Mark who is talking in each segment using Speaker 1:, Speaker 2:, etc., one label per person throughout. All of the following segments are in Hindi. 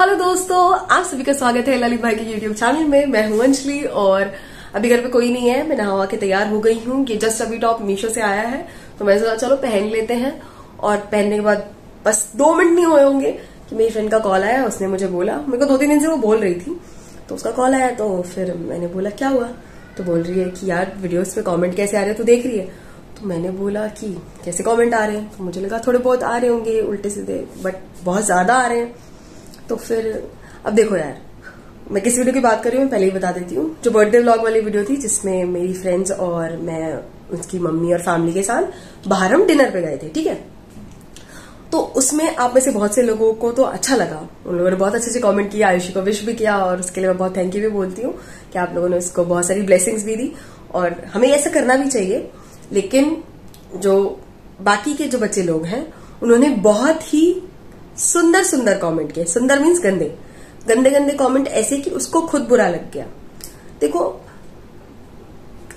Speaker 1: हेलो दोस्तों, आप सभी का स्वागत है ललित भाई के यूट्यूब चैनल में। मैं हूँ अंजलि और अभी घर पे कोई नहीं है। मैं नहा के तैयार हो गई हूँ। कि जस्ट अभी टॉप मीशो से आया है। तो मैं सोचा, चलो पहन लेते हैं। और पहनने के बाद बस दो मिनट नहीं हुए होंगे कि मेरी फ्रेंड का कॉल आया। उसने मुझे बोला। मेरे को दो तीन दिन से वो बोल रही थी। तो उसका कॉल आया। तो फिर मैंने बोला, क्या हुआ? तो बोल रही है कि, यार वीडियोस पे कमेंट कैसे आ रहे हैं? तू देख रही है? तो मैंने बोला कि, कैसे कमेंट आ रहे हैं? तो मुझे लगा, थोड़े बहुत आ रहे होंगे, उल्टे सीधे बट बहुत ज़्यादा आ रहे हैं। तो फिर, अब देखो यार, मैं किस वीडियो की बात कर रही हूँ पहले ही बता देती हूँ। जो बर्थडे व्लॉग वाली वीडियो थी, जिसमें मेरी फ्रेंड्स और मैं, उसकी मम्मी और फैमिली के साथ बाहर हम डिनर पे गए थे, ठीक है? तो उसमें आप में से बहुत से लोगों को तो अच्छा लगा। उन लोगों ने बहुत अच्छे से कमेंट किया, आयुषी को विश भी किया, और उसके लिए मैं बहुत थैंक यू भी बोलती हूँ कि आप लोगों ने उसको बहुत सारी ब्लेसिंग्स भी दी। और हमें ऐसा करना भी चाहिए, लेकिन जो बाकी के जो बच्चे लोग हैं, उन्होंने बहुत ही सुंदर सुंदर कमेंट किए। सुंदर मीन्स गंदे। गंदे गंदे कमेंट ऐसे कि उसको खुद बुरा लग गया। देखो,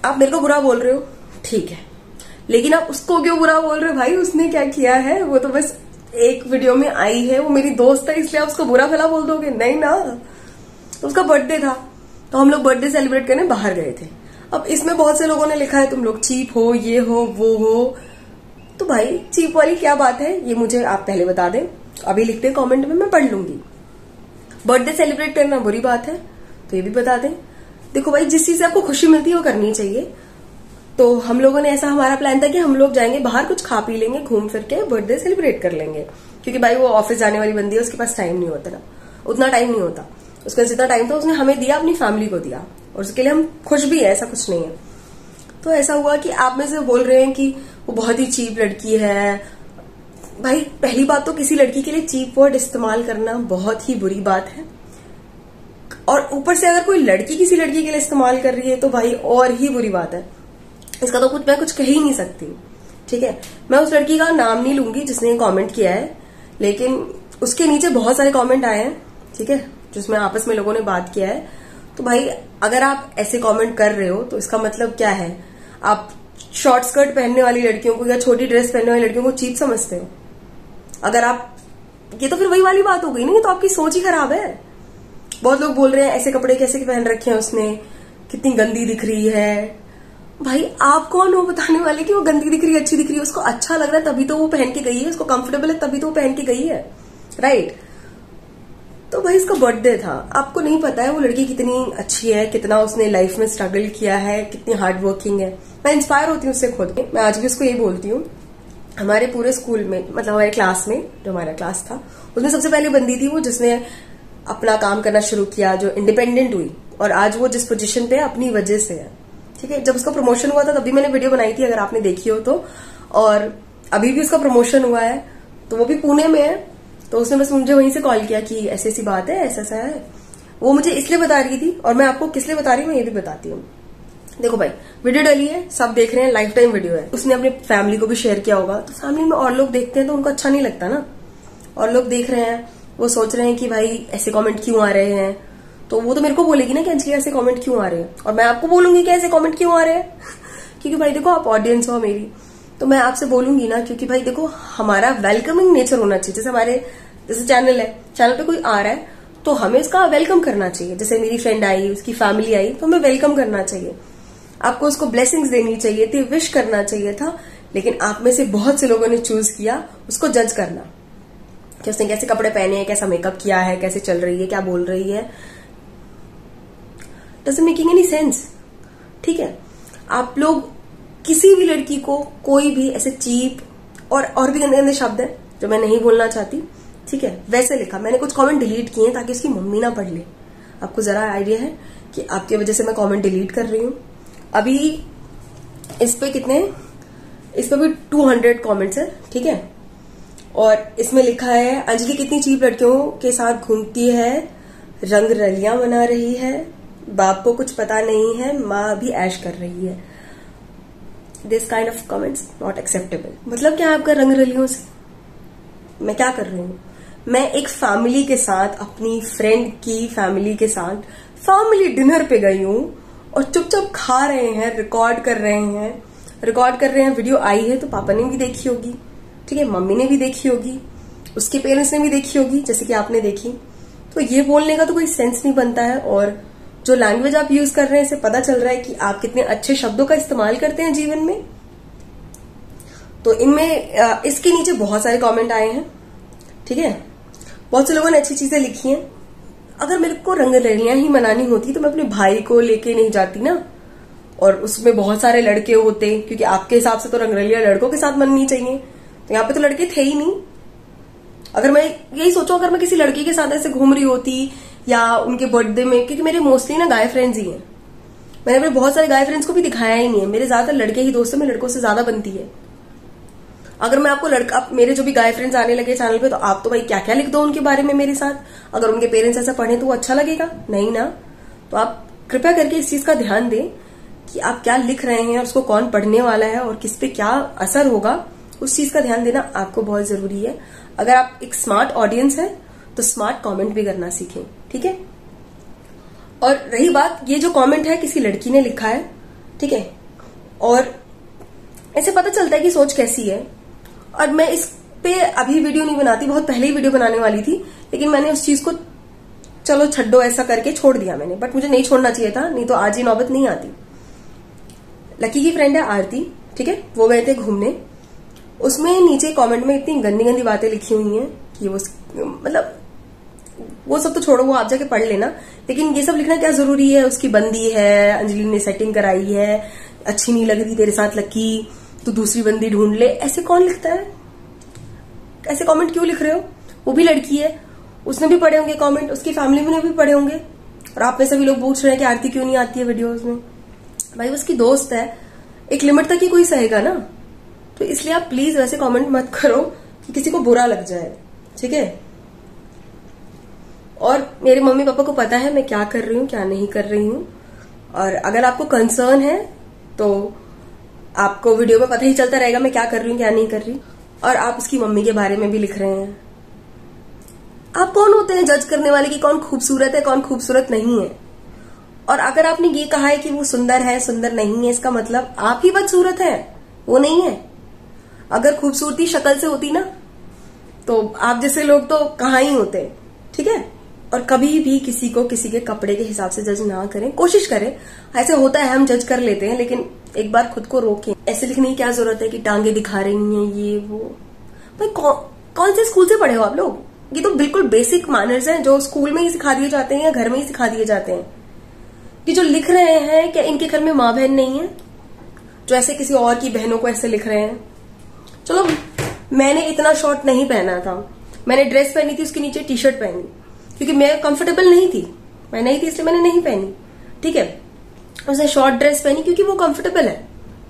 Speaker 1: आप मेरे को बुरा बोल रहे हो, ठीक है। लेकिन आप उसको क्यों बुरा बोल रहे हो? भाई, उसने क्या किया है? वो तो बस एक वीडियो में आई है। वो मेरी दोस्त है, इसलिए आप उसको बुरा भला बोल दोगे? नहीं ना। तो उसका बर्थडे था। तो हम लोग बर्थडे सेलिब्रेट करने बाहर गए थे। अब इसमें बहुत से लोगों ने लिखा है, तुम लोग चीप हो, ये हो, वो हो। तो भाई चीप वाली क्या बात है? ये मुझे आप पहले बता दें। अभी लिखते हैं कमेंट में मैं पढ़ लूँगी। बर्थडे सेलिब्रेट करना बुरी बात है तो ये भी बता दें। देखो भाई, जिस चीज़ से आपको खुशी मिलती है, वो करनी चाहिए। तो हम लोगों ने ऐसा हमारा प्लान था कि हम लोग जाएँगे बाहर, कुछ खा पी लेंगे, घूम फिर के बर्थडे सेलिब्रेट कर लेंगे। क्योंकि भाई, वो ऑफ़िस जाने वाली बंदी है, उसके पास टाइम नहीं होता ना। उतना टाइम नहीं होता। उसका जितना टाइम था, उसने हमें दिया, अपनी फैमिली को दिया। और उसके लिए हम खुश भी है, ऐसा कुछ नहीं है। तो ऐसा हुआ कि आप में से बोल रहे हैं कि वो बहुत ही चीप लड़की है भाई, पहली बात तो किसी लड़की के लिए चीप वर्ड इस्तेमाल करना बहुत ही बुरी बात है। और ऊपर से अगर कोई लड़की किसी लड़की के लिए इस्तेमाल कर रही है तो भाई और ही बुरी बात है। इसका तो कुछ मैं कुछ कह ही नहीं सकती। ठीक है? मैं उस लड़की का नाम नहीं लूँगी जिसने कमेंट किया है, लेकिन उसके नीचे बहुत सारे कमेंट आए हैं, ठीक है? जिसमें आपस में लोगों ने बात किया है। तो भाई, अगर आप ऐसे कमेंट कर रहे हो तो इसका मतलब क्या है? आप शॉर्ट स्कर्ट पहनने वाली लड़कियों को या छोटी ड्रेस पहनने वाली लड़कियों को चीप समझते हो। अगर आप, ये तो फिर वही वाली बात हो गई ना तो आपकी सोच ही खराब है। बहुत लोग बोल रहे हैं, ऐसे कपड़े कैसे पहन रखे हैं उसने? कितनी गंदी दिख रही है। भाई, आप कौन हो बताने वाले कि वो गंदी दिख रही है, अच्छी दिख रही है? उसको अच्छा लग रहा है, तभी तो वो पहन के गई है, उसको कंफर्टेबल है, तभी तो वो पहन के गई है। राइट तो भाई, इसका बर्थडे था। आपको नहीं पता है वो लड़की कितनी अच्छी है, कितना उसने लाइफ में स्ट्रगल किया है, कितनी हार्ड वर्किंग है। मैं इंस्पायर होती हूँ उससे खुद। मैं आज भी उसको यही बोलती हूँ। हमारे पूरे स्कूल में मतलब हमारे क्लास में, जो हमारा क्लास था, उसमें सबसे पहले बंदी थी वो जिसने अपना काम करना शुरू किया, जो इंडिपेंडेंट हुई। और आज वो जिस पोजीशन पे अपनी वजह से है। ठीक है? जब उसका प्रमोशन हुआ था, तभी मैंने वीडियो बनाई थी, अगर आपने देखी हो तो। और अभी भी उसका प्रमोशन हुआ है तो वो भी पुणे में है। तो उसने बस मुझे वहीं से कॉल किया कि ऐसी ऐसी बात है ऐसा ऐसा है। वो मुझे इसलिए बता रही थी, और मैं आपको किस लिए बता रही हूँ ये भी बताती हूँ। देखो भाई, वीडियो डली है, सब देख रहे हैं लाइफ टाइम वीडियो है। उसने अपनी फैमिली को भी शेयर किया होगा। तो फैमिली में और लोग देखते हैं तो उनको अच्छा नहीं लगता ना। और लोग देख रहे हैं, वो सोच रहे हैं कि भाई, ऐसे कॉमेंट क्यों आ रहे हैं? तो वो तो मेरे को बोलेगी ना कि अंजलि, ऐसे कॉमेंट क्यों आ रहे हैं? और मैं आपको बोलूँगी कि ऐसे कॉमेंट क्यों आ रहे हैं? क्योंकि भाई देखो, आप ऑडियंस हो मेरी। तो मैं आपसे बोलूँगी ना, क्योंकि भाई देखो, हमारा वेलकमिंग नेचर होना चाहिए। जैसे हमारे, जैसे चैनल है चैनल पे कोई आ रहा है तो हमें उसका वेलकम करना चाहिए। जैसे मेरी फ्रेंड आई, उसकी फैमिली आई तो हमें वेलकम करना चाहिए। आपको उसको ब्लेसिंग्स देनी चाहिए थी विश करना चाहिए था, लेकिन आप में से बहुत से लोगों ने चूज़ किया उसको जज करना। कि उसने कैसे कपड़े पहने हैं, कैसा मेकअप किया है, कैसे चल रही है, क्या बोल रही है। डजेंट मेकिंग एनी सेंस ठीक है? आप लोग किसी भी लड़की को कोई भी ऐसे चीप और और भी गंदे गंदे शब्द है, जो मैं नहीं बोलना चाहती। ठीक है? वैसे लिखा। मैंने कुछ कमेंट डिलीट किए हैं ताकि उसकी मम्मी ना पढ़ ले। आपको जरा आइडिया है कि आपकी वजह से मैं कमेंट डिलीट कर रही हूँ? अभी इस पे कितने? इस पे भी 200 कमेंट्स है, ठीक है? और इसमें लिखा है, अंजलि कितनी चीप लड़कियों के साथ घूमती है, रंग रलियाँ बना रही है, बाप को कुछ पता नहीं है, माँ भी ऐश कर रही है। This kind of comments not acceptable मतलब क्या आपका रंग रलियों से? मैं क्या कर रही हूँ? मैं एक फैमिली के साथ, अपनी फ्रेंड की फैमिली के साथ फैमिली डिनर पे गई हूँ और चुपचाप खा रहे हैं रिकॉर्ड कर रहे हैं। रिकॉर्ड कर रहे हैं वीडियो आई है तो पापा ने भी देखी होगी। ठीक है, मम्मी ने भी देखी होगी। उसके पेरेंट्स ने भी देखी होगी, जैसे कि आपने देखी। तो ये बोलने का तो कोई सेंस नहीं बनता है और जो लैंग्वेज आप यूज़ कर रहे हैं इसे पता चल रहा है कि आप कितने अच्छे शब्दों का इस्तेमाल करते हैं जीवन में। तो इनमें इसके नीचे बहुत सारे कमेंट आए हैं। ठीक है? बहुत से लोगों ने अच्छी चीज़ें लिखी हैं। अगर मेरे को रंगरलियाँ ही मनानी होती तो मैं अपने भाई को लेके नहीं जाती ना। और उसमें बहुत सारे लड़के होते, क्योंकि आपके हिसाब से तो रंगरलियाँ लड़कों के साथ मननी चाहिए। तो यहाँ पे तो लड़के थे ही नहीं। अगर मैं यही सोचू, अगर मैं किसी लड़की के साथ ऐसे घूम रही होती या उनके बर्थडे में, क्योंकि मेरे मोस्टली ना गाय फ्रेंड्स ही हैं। मैंने अपने बहुत सारे गाय फ्रेंड्स को भी दिखाया ही नहीं है। मेरे ज़्यादातर लड़के ही दोस्त मैं लड़कों से ज़्यादा बनती है। अगर मैं आपको लड़का, आप मेरे जो भी गाय फ्रेंड्स आने लगे चैनल पे तो आप तो भाई क्या क्या लिख दो उनके बारे में मेरे साथ? अगर उनके पेरेंट्स ऐसा पढ़े तो वो अच्छा लगेगा? नहीं ना। तो आप कृपया करके इस चीज़ का ध्यान दें कि आप क्या लिख रहे हैं और उसको कौन पढ़ने वाला है और किस पे क्या असर होगा। उस चीज़ का ध्यान देना आपको बहुत ज़रूरी है। अगर आप एक स्मार्ट ऑडियंस है तो स्मार्ट कमेंट भी करना सीखें, ठीक है? और रही बात, ये जो कमेंट है, किसी लड़की ने लिखा है, ठीक है? और ऐसे पता चलता है कि सोच कैसी है। और मैं इस पे अभी वीडियो नहीं बनाती, बहुत पहले ही वीडियो बनाने वाली थी, लेकिन मैंने उस चीज़ को चलो छड्डो ऐसा करके छोड़ दिया मैंने। बट मुझे नहीं छोड़ना चाहिए था, नहीं तो आज ही नौबत नहीं आती। लकी की फ्रेंड है आरती, ठीक है? वो गए थे घूमने। उसमें नीचे कमेंट में इतनी गंदी गंदी बातें लिखी हुई हैं कि वो मतलब वो सब तो छोड़ो, वो आप जाके पढ़ लेना। लेकिन ये सब लिखना क्या ज़रूरी है? उसकी बंदी है, अंजलि ने सेटिंग कराई है, अच्छी नहीं लग रही तेरे साथ लकी तो दूसरी बंदी ढूंढ ले। ऐसे कौन लिखता है? ऐसे कमेंट क्यों लिख रहे हो? वो भी लड़की है। उसने भी पढ़े होंगे कमेंट उसकी फैमिली में भी पढ़े होंगे। और आप में सभी लोग पूछ रहे हैं कि आरती क्यों नहीं आती है वीडियोस में? भाई, उसकी दोस्त है। एक लिमिट तक ही कोई सहेगा ना? तो इसलिए आप प्लीज़ वैसे कमेंट मत करो कि किसी को बुरा लग जाए। ठीक है? और मेरे मम्मी पापा को पता है मैं क्या कर रही हूँ, क्या नहीं कर रही हूँ। और अगर आपको कंसर्न है तो आपको वीडियो में पता ही चलता रहेगा मैं क्या कर रही हूँ, क्या नहीं कर रही। और आप उसकी मम्मी के बारे में भी लिख रहे हैं। आप कौन होते हैं जज करने वाले कि कौन खूबसूरत है, कौन खूबसूरत नहीं है? और अगर आपने ये कहा है कि वो सुंदर है, सुंदर नहीं है, इसका मतलब आप ही बदसूरत है, वो नहीं है। अगर खूबसूरती शक्ल से होती ना तो आप जैसे लोग तो कहा ही होते, ठीक है? और कभी भी किसी को किसी के कपड़े के हिसाब से जज ना करें। कोशिश करें। ऐसे होता है हम जज कर लेते हैं लेकिन एक बार खुद को रोकें। ऐसे लिखने की क्या ज़रूरत है कि टांगे दिखा रही हैं ये वो? भाई कौ, कौन से स्कूल से पढ़े हो आप लोग? ये तो बिल्कुल बेसिक मैनर्स हैं जो स्कूल में ही सिखा दिए जाते हैं या घर में ही सिखा दिए जाते हैं। कि जो लिख रहे हैं क्या इनके घर में माँ बहन नहीं है? जो ऐसे किसी और की बहनों को ऐसे लिख रहे हैं। चलो मैंने इतना शॉर्ट नहीं पहना था। मैंने ड्रेस पहनी थी उसके नीचे टी शर्ट पहनी। क्योंकि मैं कंफर्टेबल नहीं थी। मैं नहीं थी, इसलिए मैंने नहीं पहनी। ठीक है? उसने शॉर्ट ड्रेस पहनी क्योंकि वो कंफर्टेबल है।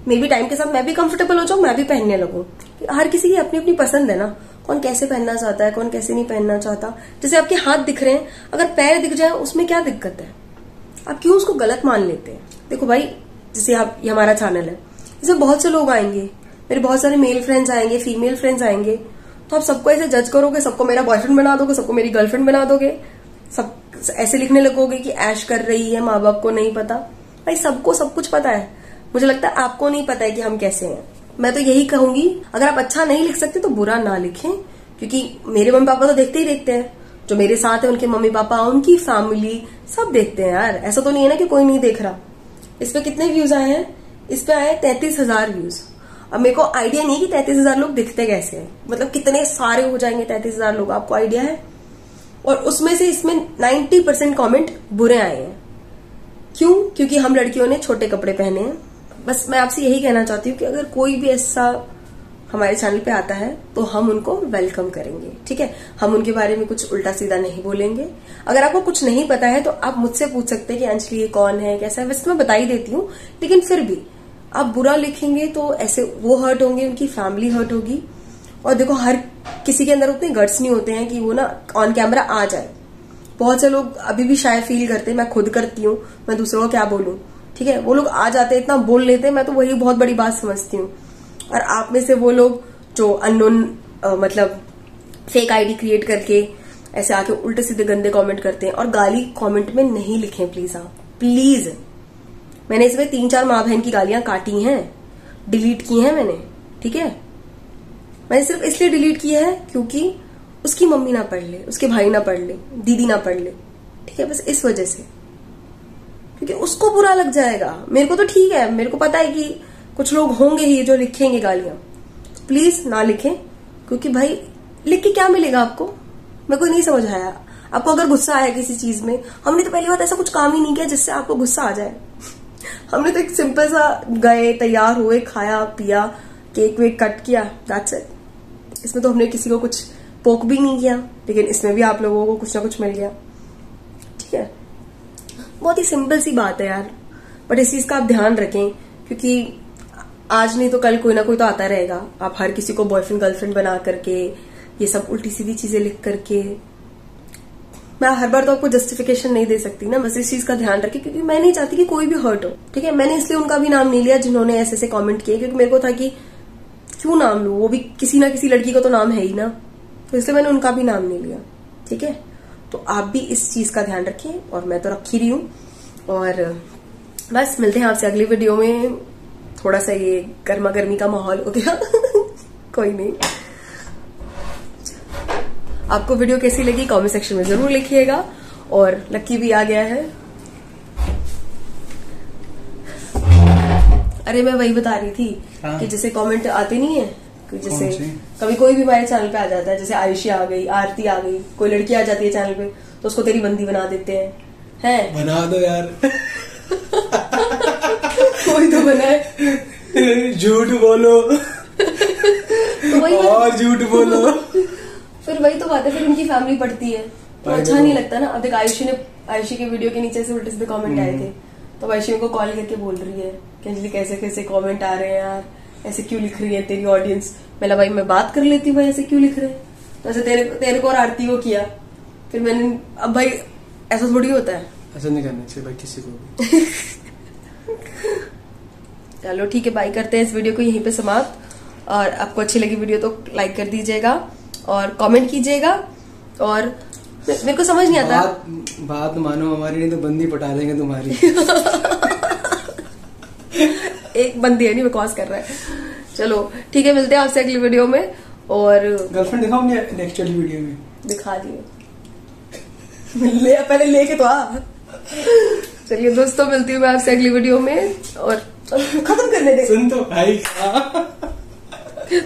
Speaker 1: मे भी टाइम के साथ मैं भी कंफर्टेबल हो जाऊँ, मैं भी पहनने लगू। हर किसी की अपनी अपनी पसंद है ना। कौन कैसे पहनना चाहता है, कौन कैसे नहीं पहनना चाहता। जैसे आपके हाथ दिख रहे हैं, अगर पैर दिख जाए, उसमें क्या दिक्कत है? आप क्यों उसको गलत मान लेते हैं? देखो भाई, जैसे आप हमारा चैनल है। इसमें बहुत से लोग आएँगे, मेरे बहुत सारे मेल फ्रेंड्स आएँगे फीमेल फ्रेंड्स आएँगे। तो आप सबको ऐसे जज करोगे, सबको मेरा बॉयफ्रेंड बना दोगे, सबको मेरी गर्लफ्रेंड बना दोगे? सब ऐसे लिखने लगोगे कि ऐश कर रही है माँ बाप को नहीं पता? भाई, सबको सब कुछ पता है। मुझे लगता है आपको नहीं पता है कि हम कैसे हैं। मैं तो यही कहूँगी, अगर आप अच्छा नहीं लिख सकते तो बुरा ना लिखें, क्योंकि मेरे मम्मी पापा तो देखते ही देखते हैं। जो मेरे साथ है, उनके मम्मी पापा उनकी फैमिली सब देखते हैं यार। ऐसा तो नहीं है ना कि कोई नहीं देख रहा। इस पे कितने व्यूज़ आए हैं? इस पे आए तैतीस हज़ार व्यूज़ अब मेरे को आइडिया नहीं कि तैतीस हज़ार लोग दिखते कैसे हैं। मतलब कितने सारे हो जाएँगे तैतीस हज़ार लोग, आपको आइडिया है? और उसमें से इसमें नाइन्टी परसेंट कॉमेंट बुरे आए हैं। क्यों? क्योंकि हम लड़कियों ने छोटे कपड़े पहने हैं। बस मैं आपसे यही कहना चाहती हूँ कि अगर कोई भी ऐसा हमारे चैनल पे आता है तो हम उनको वेलकम करेंगे, ठीक है? हम उनके बारे में कुछ उल्टा सीधा नहीं बोलेंगे। अगर आपको कुछ नहीं पता है तो आप मुझसे पूछ सकते हैं कि अंजलि ये कौन है, कैसा है। वैसे तो मैं बता ही देती हूँ, लेकिन फिर भी आप बुरा लिखेंगे तो ऐसे वो हर्ट होंगे, उनकी फैमिली हर्ट होगी। और देखो, हर किसी के अंदर उतने गट्स नहीं होते हैं कि वो ना ऑन कैमरा आ जाए। बहुत से लोग अभी भी शायद फील करते हैं, मैं खुद करती हूँ, मैं दूसरों को क्या बोलूँ? ठीक है, वो लोग आ जाते हैं, इतना बोल लेते हैं, मैं तो वही बहुत बड़ी बात समझती हूँ। और आप में से वो लोग जो अननोन मतलब फेक आईडी क्रिएट करके ऐसे आके उल्टे सीधे गंदे कमेंट करते हैं और गाली कमेंट में नहीं लिखें प्लीज़ आप। प्लीज़ मैंने इसमें तीन चार माँ बहन की गालियाँ काटी हैं। डिलीट की हैं मैंने, ठीक है? मैंने सिर्फ़ इसलिए डिलीट किया है क्योंकि उसकी मम्मी ना पढ़ ले, उसके भाई ना पढ़ ले, दीदी ना पढ़ ले, ठीक है? बस इस वजह से। क्योंकि उसको बुरा लग जाएगा। मेरे को तो ठीक है, मेरे को पता है कि कुछ लोग होंगे ही जो लिखेंगे गालियाँ। प्लीज़ ना लिखें, क्योंकि भाई, लिख के क्या मिलेगा आपको? मेरे को नहीं समझ आया। आपको अगर गुस्सा आया किसी चीज़ में, हमने तो पहली बात ऐसा कुछ काम ही नहीं किया जिससे आपको गुस्सा आ जाए। हमने तो एक सिंपल सा गए, तैयार हुए, खाया, पिया केक वेक कट किया दैट्स इट इसमें तो हमने किसी को कुछ पोक भी नहीं किया, लेकिन इसमें भी आप लोगों को कुछ ना कुछ मिल गया। ठीक है? बहुत ही सिंपल सी बात है यार बट इस चीज़ का आप ध्यान रखें, क्योंकि आज नहीं तो कल कोई ना कोई तो आता रहेगा। आप हर किसी को बॉयफ्रेंड गर्लफ्रेंड बना करके, ये सब उल्टी सीधी चीज़ें लिख करके मैं हर बार तो आपको जस्टिफिकेशन नहीं दे सकती ना, बस इस चीज़ का ध्यान रखें क्योंकि मैं नहीं चाहती कि कोई भी हर्ट हो, ठीक है? मैंने इसलिए उनका भी नाम नहीं लिया जिन्होंने ऐसे ऐसे कॉमेंट किए, क्योंकि मेरे को था कि क्यों नाम लू? वो भी किसी ना किसी लड़की का तो नाम है ही ना। तो इसलिए मैंने उनका भी नाम नहीं लिया, ठीक है? तो आप भी इस चीज़ का ध्यान रखें और मैं तो रख ही रही हूँ। और बस, मिलते हैं आपसे अगली वीडियो में। थोड़ा सा ये गर्मा गर्मी का माहौल हो गया। कोई नहीं। आपको वीडियो कैसी लगी कमेंट सेक्शन में ज़रूर लिखिएगा। और लक्की भी आ गया है। अरे मैं वही बता रही थी
Speaker 2: हाँ।
Speaker 1: कि जैसे कमेंट आते नहीं है जैसे कभी कोई भी हमारे चैनल पे आ जाता है जैसे आयुषी आ गई आरती आ गई कोई लड़की आ जाती है चैनल पे तो उसको तेरी बंदी बना देते हैं। हैं?
Speaker 2: बना दो यार।
Speaker 1: कोई तो बनाए।
Speaker 2: झूठ बोलो।
Speaker 1: तो
Speaker 2: और झूठ बोलो।
Speaker 1: फिर वही तो बात है फिर उनकी फैमिली पढ़ती है। तो अच्छा नहीं लगता ना। अब देख आयुषी ने आयुषी के वीडियो के नीचे से उल्टे सीधे कमेंट आए थे। तो आयुषी को कॉल करके बोल रही है कि अंजलि कैसे कैसे कमेंट आ रहे हैं यार? ऐसे क्यों लिख रही है तेरी ऑडियंस मैंने भाई मैं बात कर लेती हूँ भाई ऐसे क्यों लिख रहे हैं? तो ऐसे तेरे तेरे को और आरती को किया। फिर मैंने अब भाई ऐसा थोड़ी होता है।
Speaker 2: ऐसा नहीं करना चाहिए भाई किसी को भी।
Speaker 1: चलो ठीक है बाई करते हैं इस वीडियो को यहीं पे समाप्त। और आपको अच्छी लगी वीडियो तो लाइक कर दीजिएगा। और कमेंट कीजिएगा। और मेरे को समझ नहीं आता।
Speaker 2: बात बात मानो हमारी नहीं तो बंदी पटा देंगे तुम्हारी।
Speaker 1: एक बंदी है नहीं बकवास कर रहा है। चलो ठीक है मिलते हैं आपसे अगली वीडियो में। और
Speaker 2: गर्लफ्रेंड दिखाऊँगी नेक्स्ट वाली वीडियो में।
Speaker 1: दिखा दिए। ले पहले लेके तो आ। चलिए दोस्तों मिलती हूँ मैं आपसे अगली वीडियो में। और खत्म करने दे।
Speaker 2: सुन तो भाई।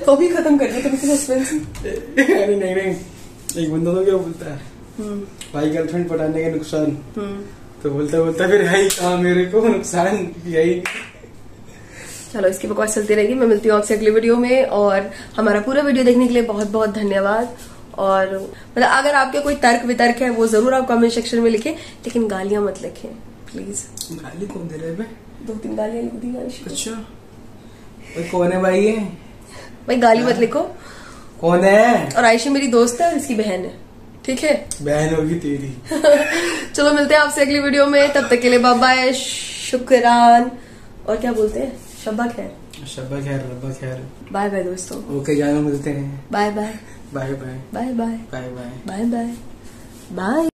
Speaker 1: तो भी खत्म कर दे तुम सस्पेंस
Speaker 2: अरे नहीं नहीं एक बंदा तो क्या बोलता है? भाई गर्लफ्रेंड पटाने के नुकसान। तो बोलता बोलता फिर है ही कहा मेरे को नुकसान यही।
Speaker 1: चलो इसकी बकवास चलती रहेगी। मैं मिलती हूँ आपसे अगली वीडियो में और हमारा पूरा वीडियो देखने के लिए बहुत बहुत धन्यवाद। और मतलब अगर आपके कोई तर्क वितर्क है वो ज़रूर आप कमेंट सेक्शन में लिखें लेकिन गालियाँ मत लिखें प्लीज़
Speaker 2: गाली कौन दे रहे है
Speaker 1: दो तीन गालियाँ लिख दी
Speaker 2: अच्छा। कौन है भाई ये?
Speaker 1: भाई गाली मत लिखो।
Speaker 2: कौन है?
Speaker 1: और आयशी मेरी दोस्त है और इसकी बहन है। ठीक है?
Speaker 2: बहन होगी तेरी।
Speaker 1: चलो मिलते हैं आपसे अगली वीडियो में। तब तक के लिए बाय बाय शुक्रान। और क्या बोलते हैं? शब्बा खैर।
Speaker 2: शब्बा खैर रब्बा खैर।
Speaker 1: बाय बाय दोस्तों।
Speaker 2: ओके जाना मिलते हैं।
Speaker 1: Bye
Speaker 2: bye bye
Speaker 1: bye bye
Speaker 2: bye bye
Speaker 1: bye bye bye